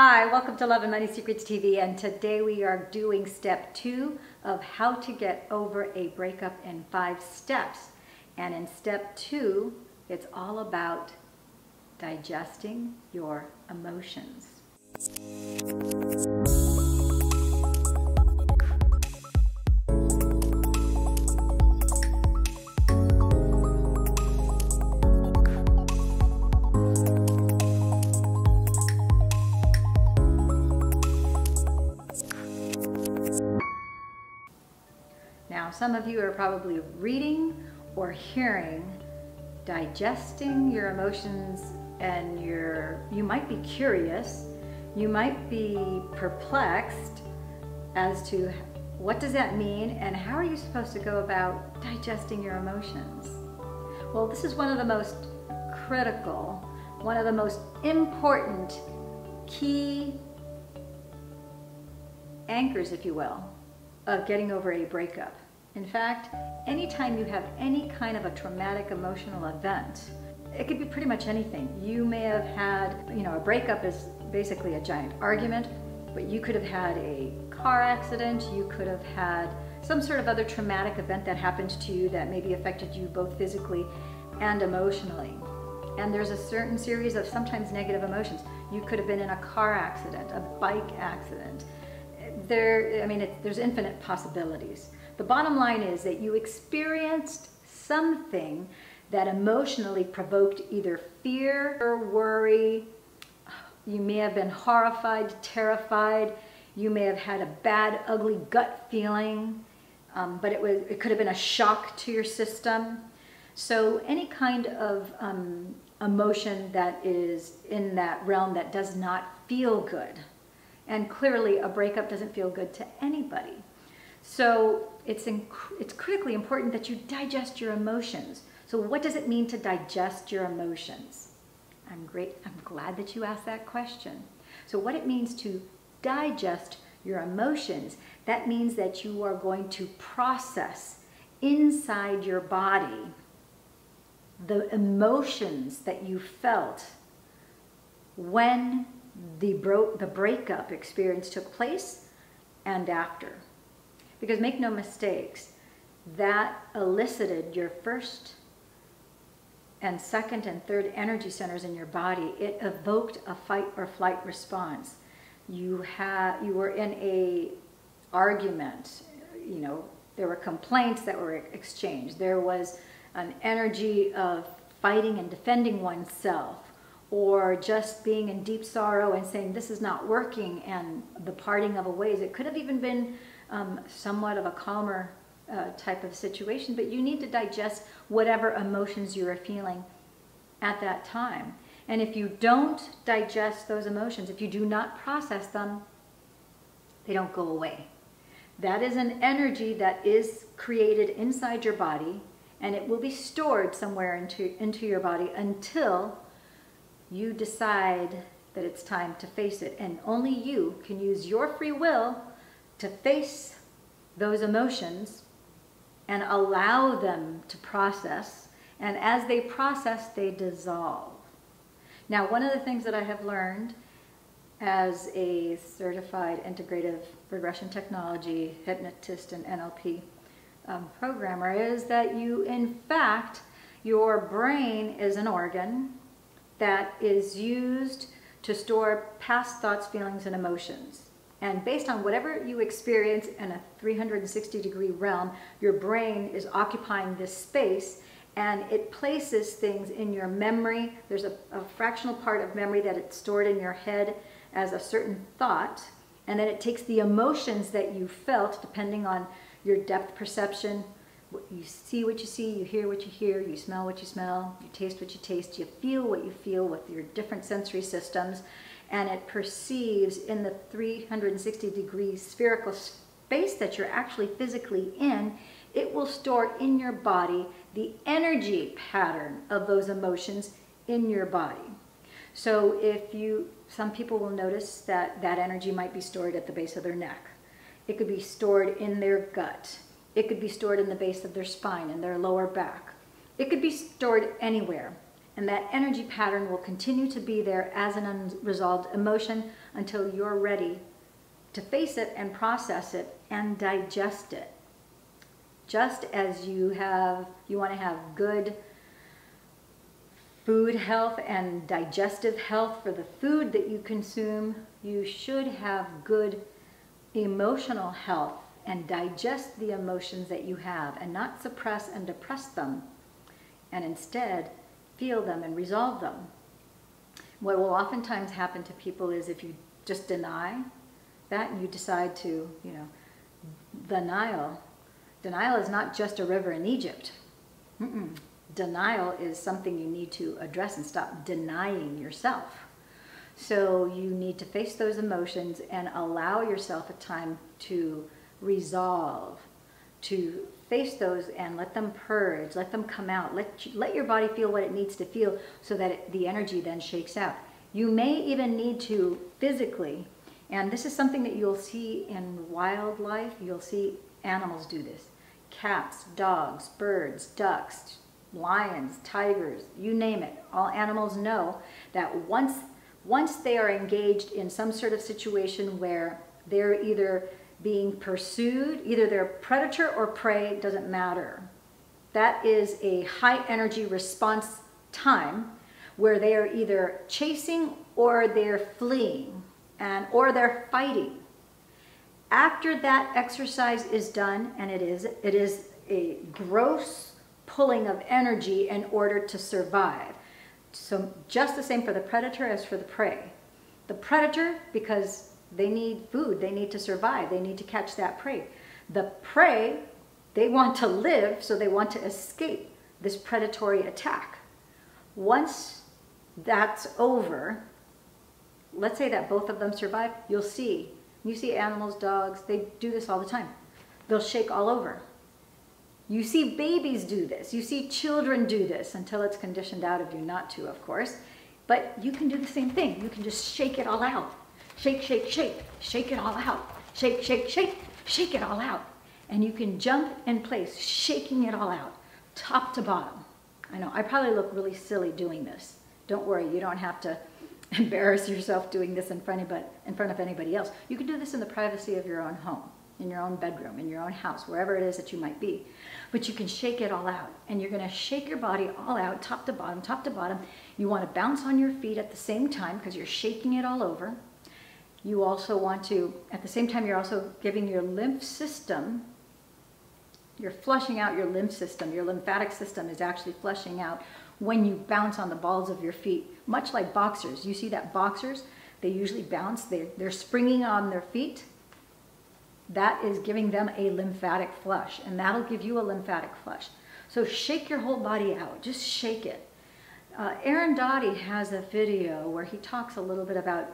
Hi, welcome to Love and Money Secrets TV and today we are doing step two of how to get over a breakup in five steps. And in step two, it's all about digesting your emotions. Some of you are probably reading or hearing, digesting your emotions, and you're, you might be curious, you might be perplexed as to what does that mean and how are you supposed to go about digesting your emotions? Well, this is one of the most critical, one of the most important key anchors, if you will, of getting over a breakup. In fact, anytime you have any kind of a traumatic emotional event, it could be pretty much anything. You may have had, you know, a breakup is basically a giant argument, but you could have had a car accident, you could have had some sort of other traumatic event that happened to you that maybe affected you both physically and emotionally. And there's a certain series of sometimes negative emotions. You could have been in a car accident, a bike accident, there, I mean, it, there's infinite possibilities. The bottom line is that you experienced something that emotionally provoked either fear or worry. You may have been horrified, terrified. You may have had a bad, ugly gut feeling, um, but it, was, it could have been a shock to your system. So any kind of um, emotion that is in that realm that does not feel good, and clearly a breakup doesn't feel good to anybody. So it's, it's critically important that you digest your emotions. So what does it mean to digest your emotions? I'm great, I'm glad that you asked that question. So what it means to digest your emotions, that means that you are going to process inside your body the emotions that you felt when the, bro the breakup experience took place and after. Because make no mistakes, that elicited your first and second and third energy centers in your body. It evoked a fight or flight response. You had you were in a argument, you know, there were complaints that were exchanged. There was an energy of fighting and defending oneself or just being in deep sorrow and saying this is not working and the parting of a ways. It could have even been um, somewhat of a calmer uh, type of situation, but you need to digest whatever emotions you are feeling at that time. And if you don't digest those emotions, if you do not process them, they don't go away. That is an energy that is created inside your body and it will be stored somewhere into, into your body until you decide that it's time to face it. And only you can use your free will to face those emotions and allow them to process. And as they process, they dissolve. Now, one of the things that I have learned as a certified integrative regression technology hypnotist and NLP um, programmer is that you, in fact, your brain is an organ that is used to store past thoughts, feelings, and emotions. And based on whatever you experience in a 360 degree realm, your brain is occupying this space and it places things in your memory. There's a, a, fractional part of memory that it's stored in your head as a certain thought. And then it takes the emotions that you felt, depending on your depth perception, you see what you see, you hear what you hear, you smell what you smell, you taste what you taste, you feel what you feel with your different sensory systems, and it perceives in the 360 degree spherical space that you're actually physically in, it will store in your body the energy pattern of those emotions in your body. So if you, some people will notice that that energy might be stored at the base of their neck. It could be stored in their gut it could be stored in the base of their spine, in their lower back. It could be stored anywhere. And that energy pattern will continue to be there as an unresolved emotion until you're ready to face it and process it and digest it. Just as you have, you want to have good food health and digestive health for the food that you consume, you should have good emotional health and digest the emotions that you have and not suppress and depress them and instead feel them and resolve them. What will oftentimes happen to people is if you just deny that and you decide to, you know, denial. Denial is not just a river in Egypt. Mm -mm. Denial is something you need to address and stop denying yourself. So you need to face those emotions and allow yourself a time to resolve, to face those and let them purge, let them come out, let, let your body feel what it needs to feel so that it, the energy then shakes out. You may even need to physically, and this is something that you'll see in wildlife, you'll see animals do this. Cats, dogs, birds, ducks, lions, tigers, you name it. All animals know that once, once they are engaged in some sort of situation where they're either being pursued, either they're predator or prey, doesn't matter. That is a high energy response time where they are either chasing or they're fleeing and or they're fighting. After that exercise is done, and it is, it is a gross pulling of energy in order to survive. So just the same for the predator as for the prey. The predator, because they need food. They need to survive. They need to catch that prey. The prey, they want to live, so they want to escape this predatory attack. Once that's over, let's say that both of them survive, you'll see. You see animals, dogs, they do this all the time. They'll shake all over. You see babies do this. You see children do this until it's conditioned out of you not to, of course. But you can do the same thing. You can just shake it all out. Shake, shake, shake. Shake it all out. Shake, shake, shake. Shake it all out. And you can jump in place, shaking it all out, top to bottom. I know, I probably look really silly doing this. Don't worry, you don't have to embarrass yourself doing this in front, of, in front of anybody else. You can do this in the privacy of your own home, in your own bedroom, in your own house, wherever it is that you might be. But you can shake it all out. And you're gonna shake your body all out, top to bottom, top to bottom. You wanna bounce on your feet at the same time because you're shaking it all over you also want to, at the same time, you're also giving your lymph system, you're flushing out your lymph system. Your lymphatic system is actually flushing out when you bounce on the balls of your feet, much like boxers. You see that boxers, they usually bounce, they're, they're springing on their feet. That is giving them a lymphatic flush, and that'll give you a lymphatic flush. So shake your whole body out, just shake it. Uh, Aaron Doughty has a video where he talks a little bit about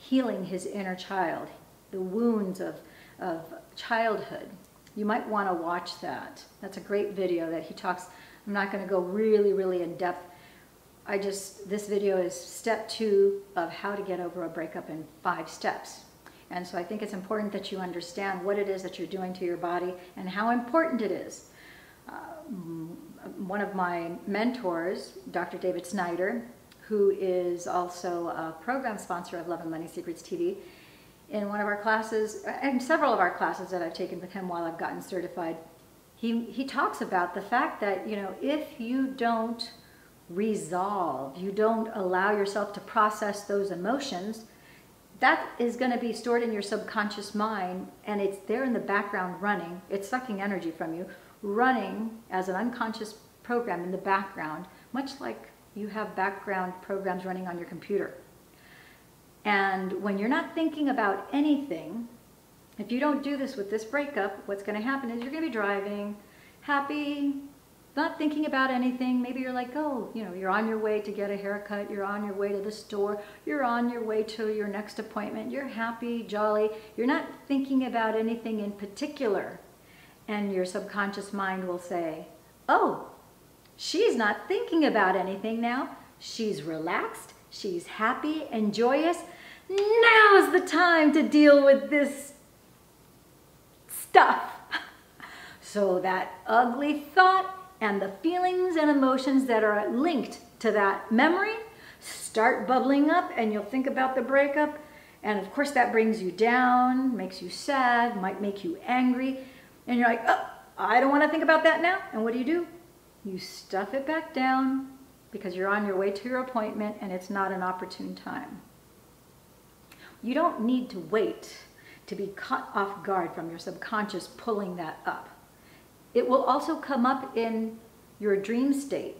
healing his inner child, the wounds of, of childhood. You might want to watch that. That's a great video that he talks. I'm not going to go really, really in depth. I just, this video is step two of how to get over a breakup in five steps. And so I think it's important that you understand what it is that you're doing to your body and how important it is. Uh, one of my mentors, Dr. David Snyder, who is also a program sponsor of Love and Money Secrets TV. In one of our classes, and several of our classes that I've taken with him while I've gotten certified, he, he talks about the fact that, you know, if you don't resolve, you don't allow yourself to process those emotions, that is going to be stored in your subconscious mind and it's there in the background running. It's sucking energy from you, running as an unconscious program in the background, much like you have background programs running on your computer. And when you're not thinking about anything, if you don't do this with this breakup, what's going to happen is you're going to be driving, happy, not thinking about anything. Maybe you're like, oh, you know, you're on your way to get a haircut, you're on your way to the store, you're on your way to your next appointment, you're happy, jolly, you're not thinking about anything in particular. And your subconscious mind will say, oh, She's not thinking about anything now. She's relaxed, she's happy and joyous. Now's the time to deal with this stuff. So that ugly thought and the feelings and emotions that are linked to that memory start bubbling up and you'll think about the breakup. And of course, that brings you down, makes you sad, might make you angry. And you're like, oh, I don't want to think about that now. And what do you do? You stuff it back down because you're on your way to your appointment and it's not an opportune time. You don't need to wait to be caught off guard from your subconscious pulling that up. It will also come up in your dream state,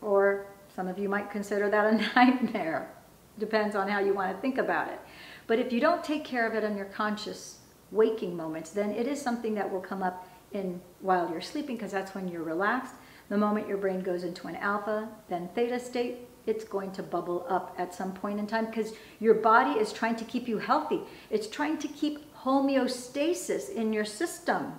or some of you might consider that a nightmare. Depends on how you want to think about it. But if you don't take care of it in your conscious waking moments, then it is something that will come up in while you're sleeping because that's when you're relaxed. The moment your brain goes into an alpha, then theta state, it's going to bubble up at some point in time because your body is trying to keep you healthy. It's trying to keep homeostasis in your system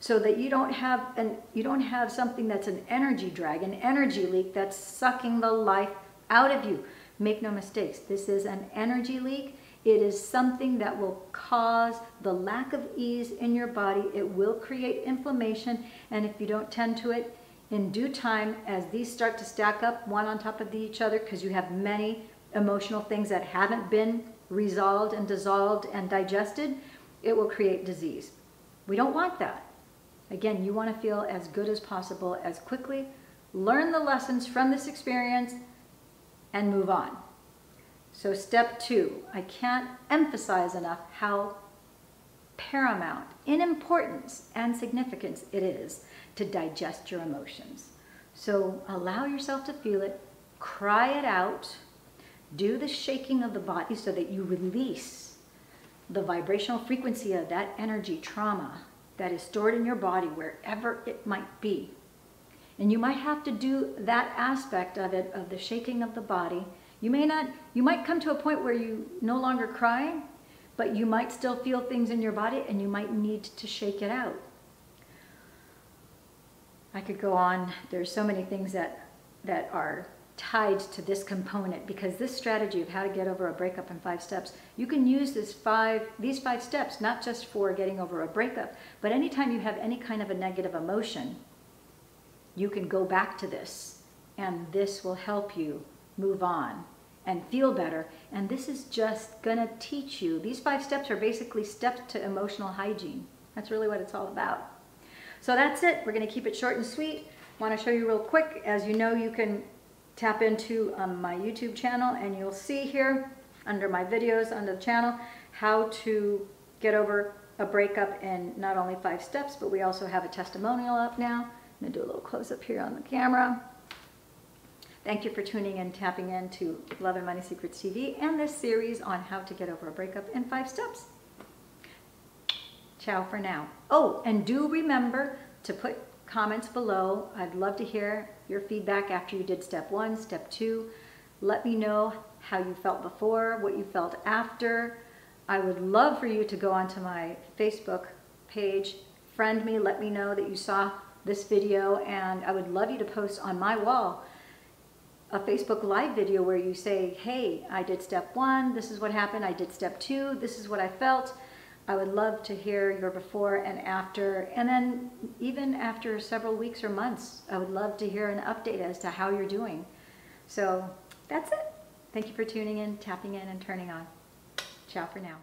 so that you don't have an you don't have something that's an energy drag, an energy leak that's sucking the life out of you. Make no mistakes. This is an energy leak. It is something that will cause the lack of ease in your body. It will create inflammation, and if you don't tend to it, in due time, as these start to stack up one on top of each other, because you have many emotional things that haven't been resolved and dissolved and digested, it will create disease. We don't want that. Again, you want to feel as good as possible as quickly, learn the lessons from this experience, and move on. So step two, I can't emphasize enough how paramount in importance and significance it is to digest your emotions. So allow yourself to feel it, cry it out, do the shaking of the body so that you release the vibrational frequency of that energy trauma that is stored in your body wherever it might be. And you might have to do that aspect of it, of the shaking of the body. You may not, you might come to a point where you no longer cry, but you might still feel things in your body and you might need to shake it out. I could go on. There's so many things that, that are tied to this component because this strategy of how to get over a breakup in five steps, you can use this five, these five steps not just for getting over a breakup, but anytime you have any kind of a negative emotion, you can go back to this and this will help you move on and feel better. And this is just gonna teach you, these five steps are basically steps to emotional hygiene. That's really what it's all about. So that's it. We're to keep it short and sweet. want to show you real quick. As you know, you can tap into um, my YouTube channel and you'll see here under my videos under the channel how to get over a breakup in not only five steps, but we also have a testimonial up now. I'm to do a little close up here on the camera. Thank you for tuning in, tapping into Love and Money Secrets TV and this series on how to get over a breakup in five steps. Ciao for now. Oh, and do remember to put comments below. I'd love to hear your feedback after you did step one, step two. Let me know how you felt before, what you felt after. I would love for you to go onto my Facebook page, friend me, let me know that you saw this video, and I would love you to post on my wall a Facebook live video where you say, hey, I did step one, this is what happened, I did step two, this is what I felt. I would love to hear your before and after, and then even after several weeks or months, I would love to hear an update as to how you're doing. So that's it. Thank you for tuning in, tapping in, and turning on. Ciao for now.